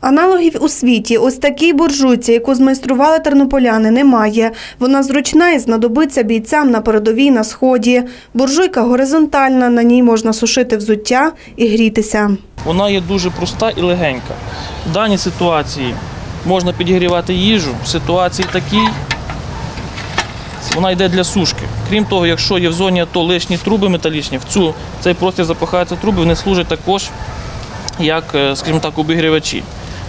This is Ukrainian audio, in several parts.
Аналогів у світі ось такій буржуйці, яку змайстрували тернополяни, немає. Вона зручна і знадобиться бійцям на передовій на сході. Буржуйка горизонтальна, на ній можна сушити взуття і грітися. Вона є дуже проста і легенька. В даній ситуації можна підігрівати їжу. В ситуації такій вона йде для сушки. Крім того, якщо є в зоні АТО лишні труби металічні, в цю цей простір запихаються труби, вони служать також як, е, скажімо так, обігрівачі.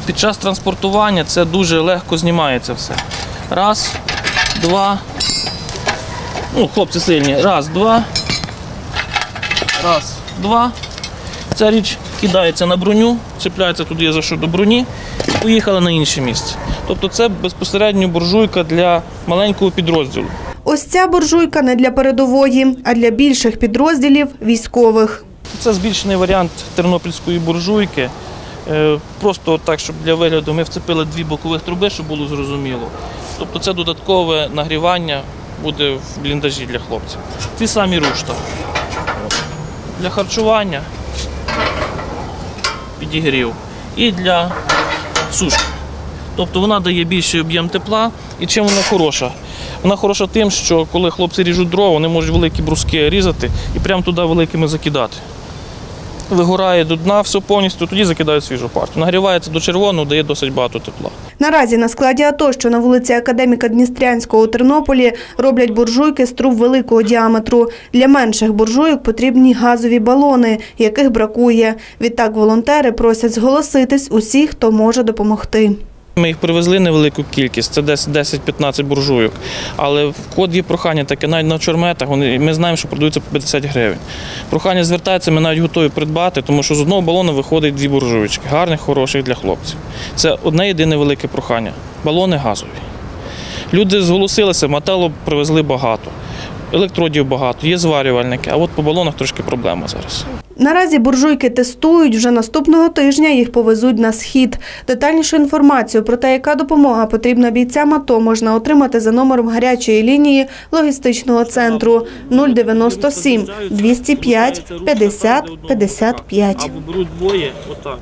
Під час транспортування це дуже легко знімається все. Раз, два. Ну, хлопці сильні. Раз, два. Раз, два. Ця річ кидається на броню, чіпляється туди за що до броні і поїхала на інше місце. Тобто це безпосередньо буржуйка для маленького підрозділу. Ось ця буржуйка не для передової, а для більших підрозділів військових. Це збільшений варіант тернопільської буржуйки. Е, Просто так, щоб для вигляду ми вцепили дві бокових труби, щоб було зрозуміло. Тобто це додаткове нагрівання буде в бліндажі для хлопців. Ті самі рушта. Для харчування підігрів і для сушки. Тобто вона дає більший об'єм тепла. І чим вона хороша? Вона хороша тим, що коли хлопці ріжуть дрова, вони можуть великі бруски різати і прямо туди великими закидати. Вигорає до дна все повністю, тоді закидають свіжу партію. Нагрівається до червоного, дає досить багато тепла. Наразі на складі АТО, що на вулиці Академіка Дністрянського у Тернополі, роблять буржуйки з труб великого діаметру. Для менших буржуйок потрібні газові балони, яких бракує. Відтак волонтери просять зголоситись усіх, хто може допомогти. Ми їх привезли невелику кількість, це десь 10-15 буржуйок. Але в код є прохання таке, навіть на чорметах, ми знаємо, що продаються по 50 гривень. Прохання звертається, ми навіть готові придбати, тому що з одного балону виходить дві буржуйки, гарних, хороших для хлопців. Це одне єдине велике прохання балони газові. Люди зголосилися, металу привезли багато, електродів багато, є зварювальники, а от по балонах трошки проблема зараз. Наразі буржуйки тестують. Вже наступного тижня їх повезуть на схід. Детальнішу інформацію про те, яка допомога потрібна бійцям АТО, можна отримати за номером гарячої лінії логістичного центру 097 205 50 55. Або беруть двоє, отак.